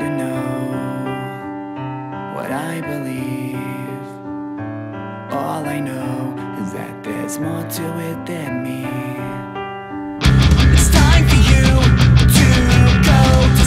to know what I believe. All I know is that there's more to it than me. It's time for you to go to